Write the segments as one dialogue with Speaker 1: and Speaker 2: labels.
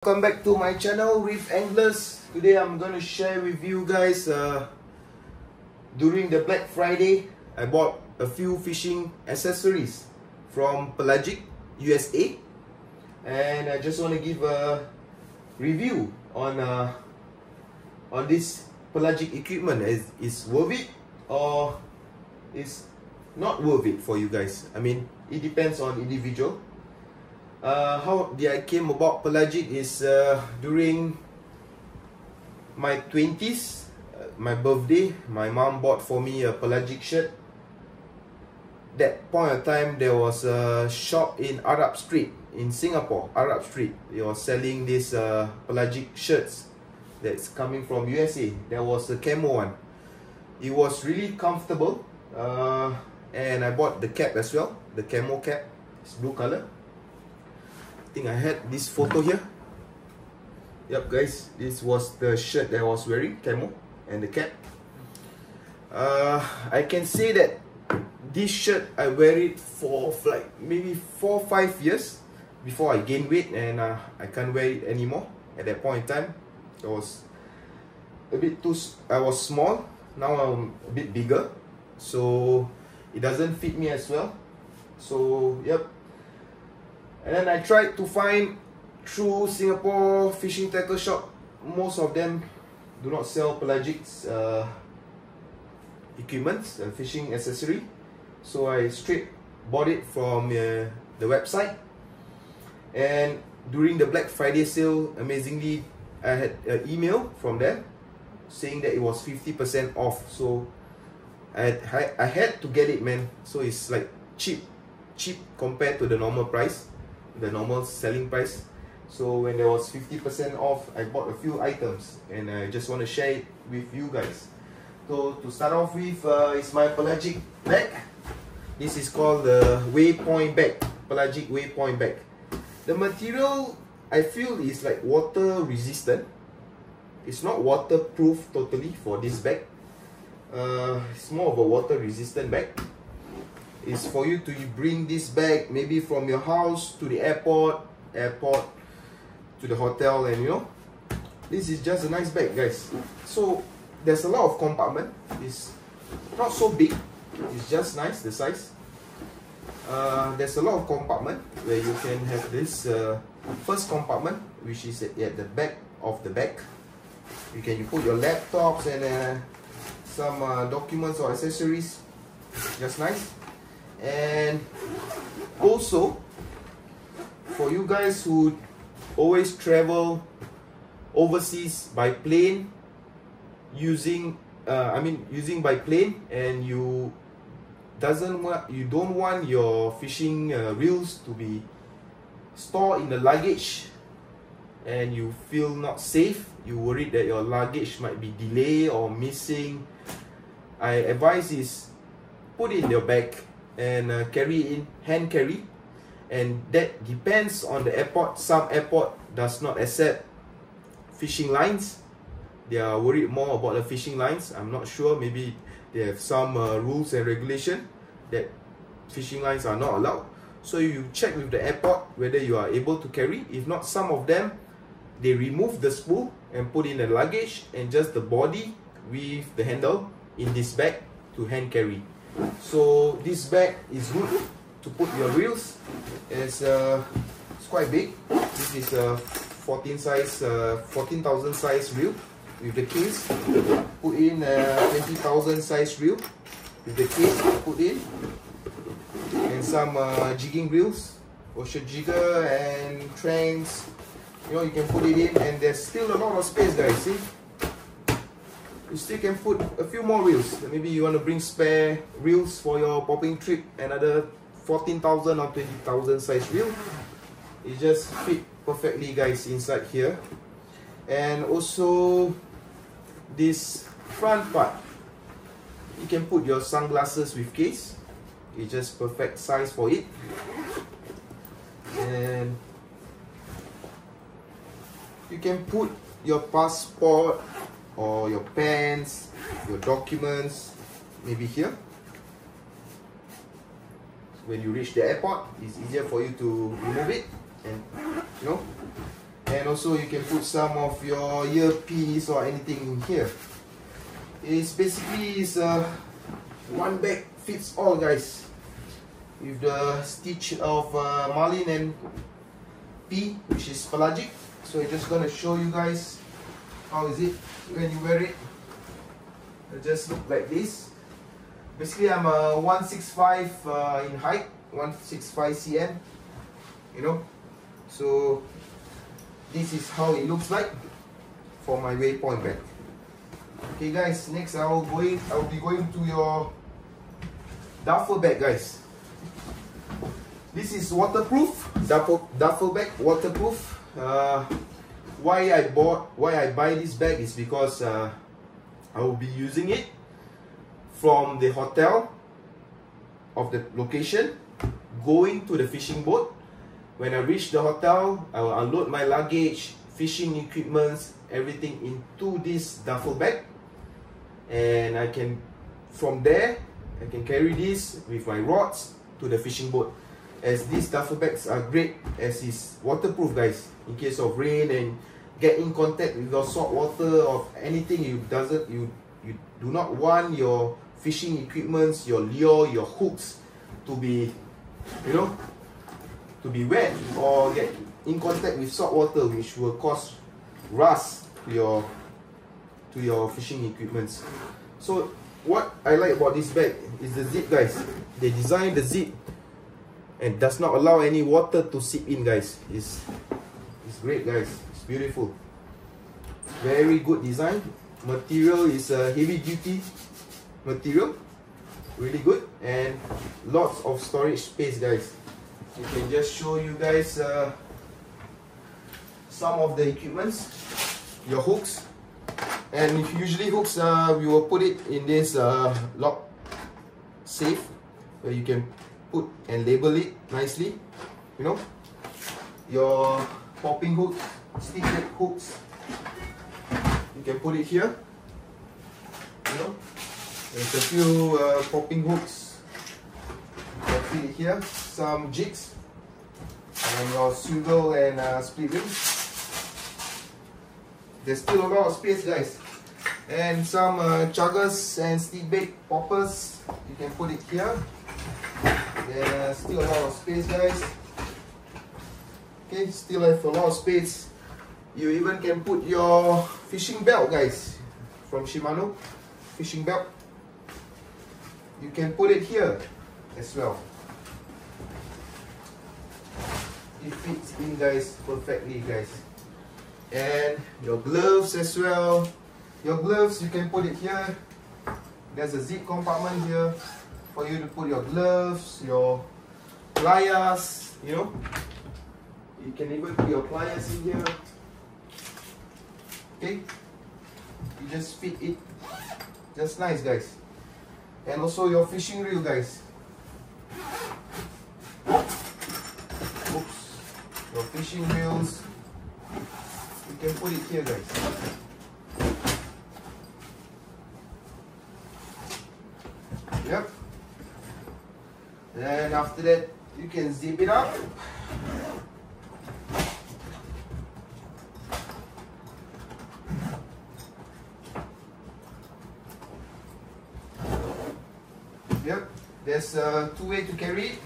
Speaker 1: Welcome back to my channel Reef Anglers. Today I'm going to share with you guys uh, during the Black Friday I bought a few fishing accessories from Pelagic USA and I just want to give a review on uh, on this pelagic equipment is is worth it or is not worth it for you guys. I mean it depends on individual uh, how I came about pelagic is uh, during my 20s uh, my birthday my mom bought for me a pelagic shirt. That point of time there was a shop in Arab Street in Singapore Arab Street. They were selling these uh, pelagic shirts that's coming from USA there was a camo one. It was really comfortable uh, and I bought the cap as well the camo cap. It's blue color think I had this photo here. Yep guys, this was the shirt that I was wearing, camo and the cap. Uh, I can say that this shirt I wear it for like maybe 4-5 years before I gain weight and uh, I can't wear it anymore. At that point in time I was a bit too, I was small. Now I'm a bit bigger. So it doesn't fit me as well. So yep and then I tried to find through Singapore fishing tackle shop. Most of them do not sell pelagic uh, equipment, and fishing accessory. So I straight bought it from uh, the website. And during the Black Friday sale, amazingly, I had an email from them saying that it was 50% off. So I had, I had to get it, man. So it's like cheap, cheap compared to the normal price the normal selling price. So when there was 50% off I bought a few items and I just want to share it with you guys. So to start off with uh, is my pelagic bag. This is called the waypoint bag pelagic waypoint bag. The material I feel is like water resistant. It's not waterproof totally for this bag. Uh, it's more of a water resistant bag is for you to bring this bag maybe from your house to the airport, airport to the hotel and you know, this is just a nice bag guys. So there's a lot of compartment, it's not so big, it's just nice the size. Uh, there's a lot of compartment where you can have this uh, first compartment which is at, the back of the bag. You can you put your laptops and uh, some uh, documents or accessories, just nice and also for you guys who always travel overseas by plane using uh, I mean using by plane and you doesn't want you don't want your fishing uh, reels to be stored in the luggage and you feel not safe you worried that your luggage might be delayed or missing I advise is put it in your bag and uh, carry in hand carry. And that depends on the airport. Some airport does not accept fishing lines. They are worried more about the fishing lines. I'm not sure. Maybe they have some uh, rules and regulation that fishing lines are not allowed. So you check with the airport whether you are able to carry. If not some of them they remove the spool and put in the luggage and just the body with the handle in this bag to hand carry so this bag is good to put your reels. It's uh, it's quite big. This is a 14 size, uh, 14,000 size reel with the case. Put in a 20,000 size reel with the case. Put in and some uh, jigging reels, Ocea Jigger and trends. You know you can put it in, and there's still a lot of space, guys. See you still can put a few more reels. Maybe you want to bring spare reels for your popping trip, another 14,000 or 20,000 size reel. It just fit perfectly guys inside here. And also this front part, you can put your sunglasses with case. It's just perfect size for it. And you can put your passport or your pens, your documents, maybe here. When you reach the airport, it's easier for you to remove it and you know. And also you can put some of your earpiece or anything in here. It's basically is a one bag fits all guys. With the stitch of uh, marlin and P which is pelagic. So I'm just gonna show you guys how is it when you wear it? It just look like this. Basically I'm a 165 uh, in height 165 cm you know. So this is how it looks like for my waypoint bag. Okay guys next I'll going I'll be going to your duffel bag guys. This is waterproof duffel duffel bag waterproof uh, why I bought why I buy this bag is because uh, I will be using it from the hotel of the location going to the fishing boat. When I reach the hotel I will unload my luggage fishing equipments everything into this duffel bag. And I can from there I can carry this with my rods to the fishing boat as these duffel bags are great as is waterproof guys in case of rain and get in contact with your salt water or anything you doesn't you you do not want your fishing equipments your lure your hooks to be you know to be wet or get in contact with salt water which will cause rust to your to your fishing equipments. So what I like about this bag is the zip guys. They designed the zip and does not allow any water to seep in guys. It's, it's great guys. It's beautiful. Very good design. Material is a heavy duty material. Really good. And lots of storage space guys. I can just show you guys uh, some of the equipments your hooks. And usually hooks uh, we will put it in this uh, lock safe where you can put and label it nicely you know. Your popping hooks stick hooks you can put it here you know. There's a few uh, popping hooks. You can it here some jigs and your swivel and uh, split ring there's still a lot of space guys. And some uh, chuggers and stick bait poppers you can put it here there's still a lot of space guys. Okay still have a lot of space. You even can put your fishing belt guys from Shimano. Fishing belt. You can put it here as well. It fits in guys perfectly guys. And your gloves as well. Your gloves you can put it here. There's a zip compartment here for you to put your gloves your pliers you know. You can even put your pliers in here. Okay? You just fit it. Just nice guys. And also your fishing reel guys. Oops. Your fishing reels. You can put it here guys. Yep then after that you can zip it up. Yep there's uh, two way to carry it.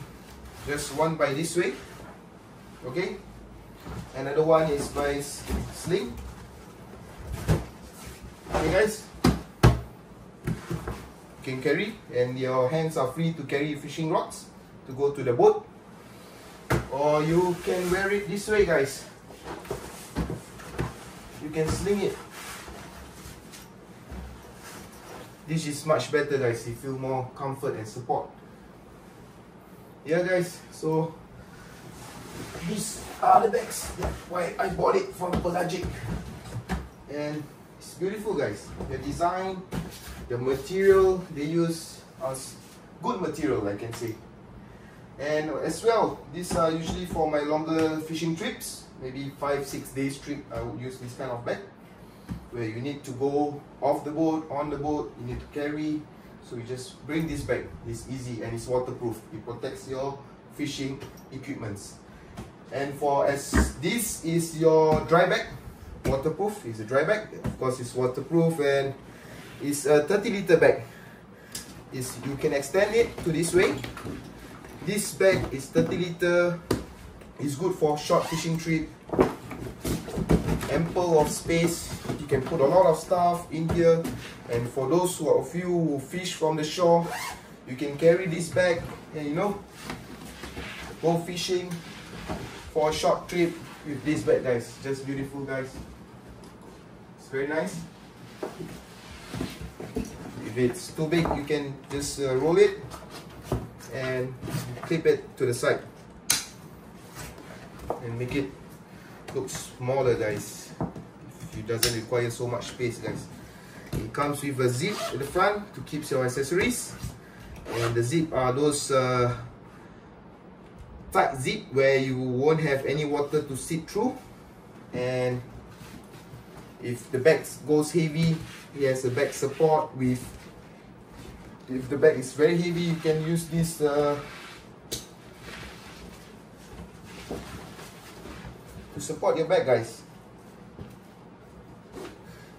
Speaker 1: Just one by this way okay? Another one is by sling. Okay guys can carry and your hands are free to carry fishing rods to go to the boat. Or you can wear it this way guys. You can sling it. This is much better guys. You feel more comfort and support. Yeah guys. So these are the bags why I bought it from Pelagic. And it's beautiful guys. The design the material they use as good material I can say. And as well these are usually for my longer fishing trips maybe five six days trip I would use this kind of bag where you need to go off the boat on the boat you need to carry. So you just bring this bag. It's easy and it's waterproof. It protects your fishing equipments. And for as this is your dry bag. Waterproof it's a dry bag. Of course it's waterproof and it's a 30 liter bag. Is you can extend it to this way. This bag is 30 liter. It's good for short fishing trip. Ample of space. You can put a lot of stuff in here. And for those who are of you who fish from the shore you can carry this bag. And you know go fishing for a short trip with this bag guys. Just beautiful guys. It's very nice if it's too big you can just uh, roll it and clip it to the side. And make it look smaller guys. It doesn't require so much space guys. It comes with a zip at the front to keep your accessories. And the zip are those uh, tight zip where you won't have any water to seep through. And if the bag goes heavy it has a back support with if the bag is very heavy you can use this uh, to support your bag guys.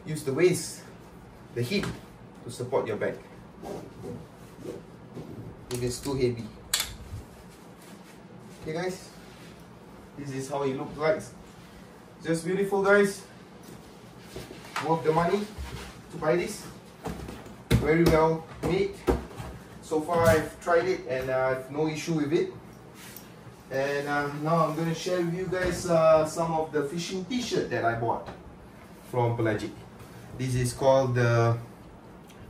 Speaker 1: Use the waist the hip to support your bag. If it's too heavy. Okay guys. This is how it looks like. Just beautiful guys. Worth the money to buy this very well made. So far I've tried it and uh, I've no issue with it. And uh, now I'm going to share with you guys uh, some of the fishing t-shirt that I bought from Pelagic. This is called the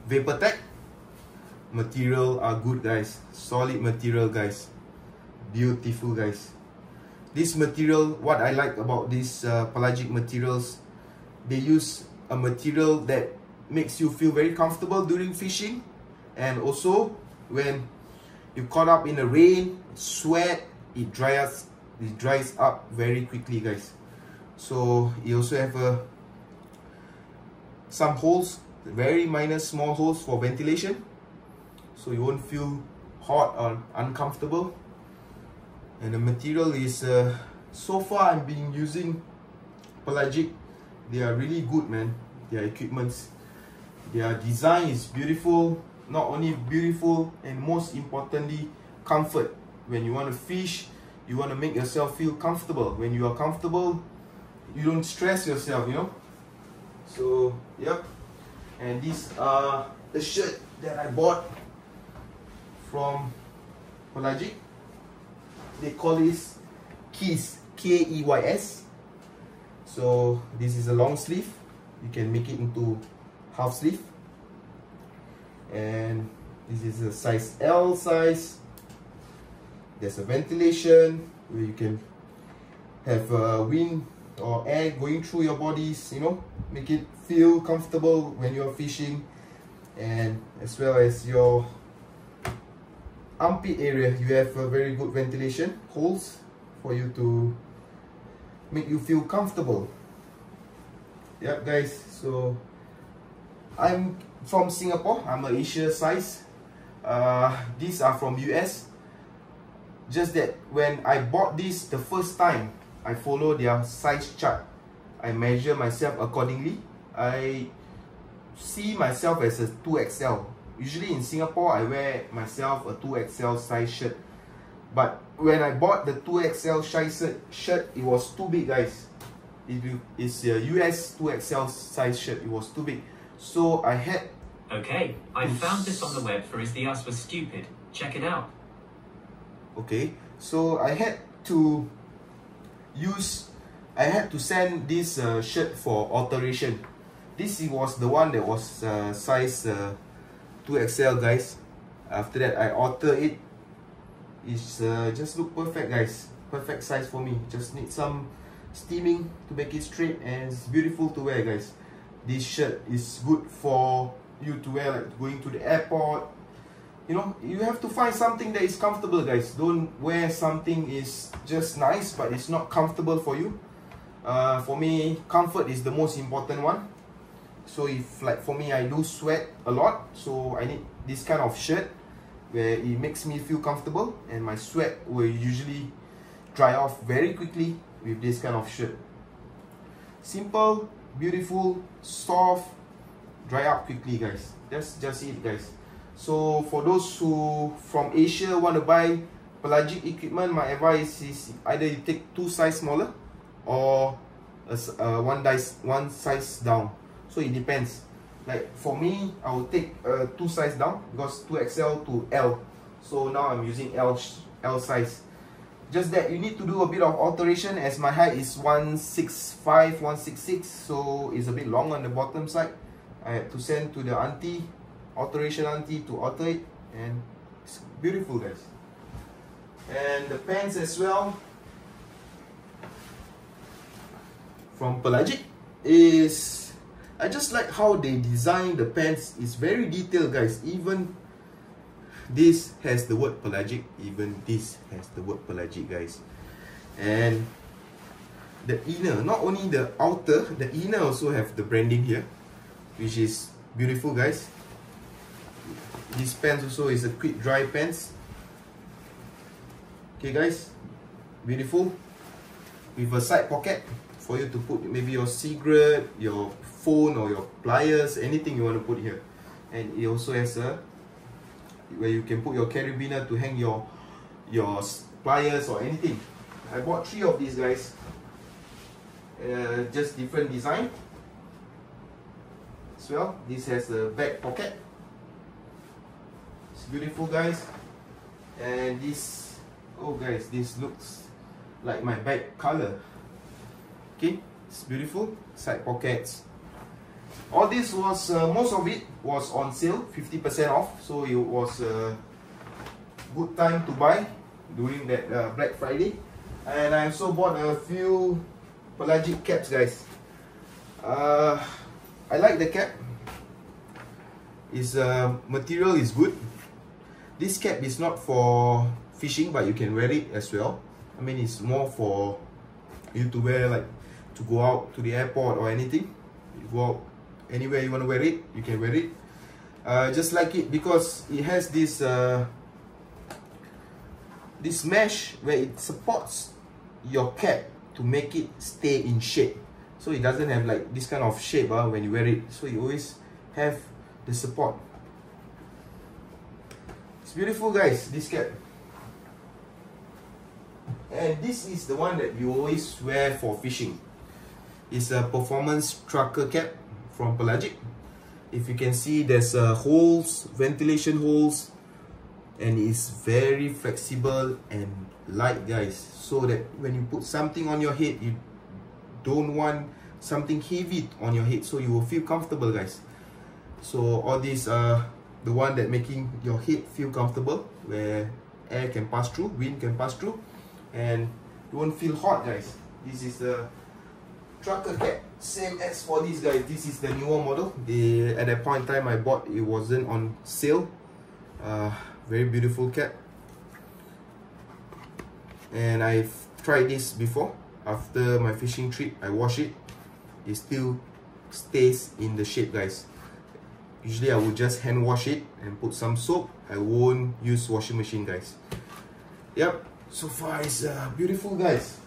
Speaker 1: Vaportek material are good guys. Solid material guys. Beautiful guys. This material what I like about these uh, pelagic materials they use a material that makes you feel very comfortable during fishing. And also when you caught up in the rain sweat it dries it dries up very quickly guys. So you also have a some holes very minor small holes for ventilation. So you won't feel hot or uncomfortable. And the material is uh, so far I've been using pelagic. They are really good man. Their equipments their design is beautiful not only beautiful and most importantly comfort. When you want to fish you want to make yourself feel comfortable. When you are comfortable you don't stress yourself you know? So yep and these are the shirt that I bought from Pelagic. They call this keys K-E-Y-S so this is a long sleeve. You can make it into half sleeve. And this is a size L size. There's a ventilation where you can have a wind or air going through your bodies you know make it feel comfortable when you're fishing. And as well as your armpit area you have a very good ventilation holes for you to make you feel comfortable. Yep guys so I'm from Singapore. I'm a Asia size. Uh, these are from US just that when I bought this the first time I follow their size chart. I measure myself accordingly. I see myself as a 2XL usually in Singapore I wear myself a 2XL size shirt. But when I bought the 2XL size shirt it was too big guys. It's a US 2XL size shirt it was too big so I had
Speaker 2: Okay, I found this on the web for Is the Us Was Stupid. Check it out.
Speaker 1: Okay, so I had to use, I had to send this uh, shirt for alteration. This was the one that was uh, size uh, 2XL guys. After that I alter it. It's uh, just look perfect guys. Perfect size for me. Just need some steaming to make it straight and it's beautiful to wear guys. This shirt is good for you to wear like going to the airport. You know you have to find something that is comfortable guys. Don't wear something is just nice but it's not comfortable for you. Uh, for me comfort is the most important one. So if like for me I do sweat a lot so I need this kind of shirt where it makes me feel comfortable and my sweat will usually dry off very quickly with this kind of shirt. Simple beautiful soft dry up quickly guys. That's just it guys. So for those who from asia want to buy pelagic equipment my advice is either you take two size smaller or a, uh, one size one size down. So it depends. Like for me i will take uh, two size down because 2xl to l. So now i'm using l l size just that you need to do a bit of alteration as my height is 165 166 so it's a bit long on the bottom side. I had to send to the auntie alteration auntie to alter it and it's beautiful guys. And the pants as well. From Pelagic is I just like how they design the pants. It's very detailed guys. Even this has the word pelagic even this has the word pelagic guys. And the inner not only the outer the inner also have the branding here which is beautiful guys. This pants also is a quick dry pants. Okay guys. Beautiful. With a side pocket for you to put maybe your cigarette your phone or your pliers anything you want to put here. And it also has a where you can put your carabiner to hang your your pliers or anything. I bought three of these guys. Uh, just different design as well. This has a back pocket. It's beautiful guys. And this, oh guys, this looks like my bag color. Okay, it's beautiful. Side pockets, all this was uh, most of it was on sale 50% off. So it was a good time to buy during that uh, Black Friday. And I also bought a few pelagic caps guys. Uh, I like the cap. Its uh, material is good. This cap is not for fishing but you can wear it as well. I mean it's more for you to wear like to go out to the airport or anything. You go out anywhere you want to wear it you can wear it. Uh, just like it because it has this uh, this mesh where it supports your cap to make it stay in shape. So it doesn't have like this kind of shape uh, when you wear it. So you always have the support. It's beautiful guys this cap. And this is the one that you always wear for fishing. It's a performance trucker cap from pelagic. If you can see there's uh, holes ventilation holes and it's very flexible and light guys. So that when you put something on your head you don't want something heavy on your head so you will feel comfortable guys. So all these are the one that making your head feel comfortable where air can pass through wind can pass through and you won't feel hot guys. This is the trucker cap same as for these guys. This is the newer model. They at that point in time i bought it wasn't on sale. Uh, very beautiful cap and i've tried this before. After my fishing trip i wash it. It still stays in the shape guys. Usually i would just hand wash it and put some soap. I won't use washing machine guys. Yep so far it's uh, beautiful guys.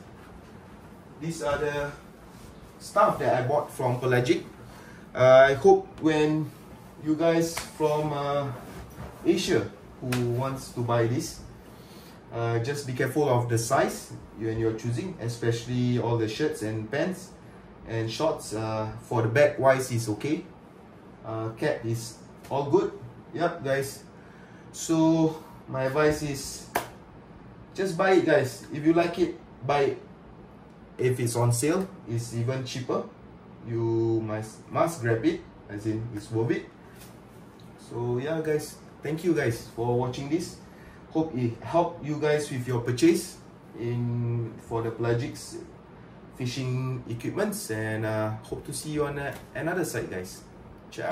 Speaker 1: These are the stuff that I bought from Pelagic. Uh, I hope when you guys from uh, Asia who wants to buy this, uh, just be careful of the size when you're choosing, especially all the shirts and pants and shorts. Uh, for the back wise is okay. Uh, cap is all good. Yep, guys. So my advice is just buy it, guys. If you like it, buy it if it's on sale it's even cheaper. You must must grab it as in it's worth it. So yeah guys thank you guys for watching this. Hope it helped you guys with your purchase in for the pelagics fishing equipments and uh, hope to see you on uh, another site guys. Ciao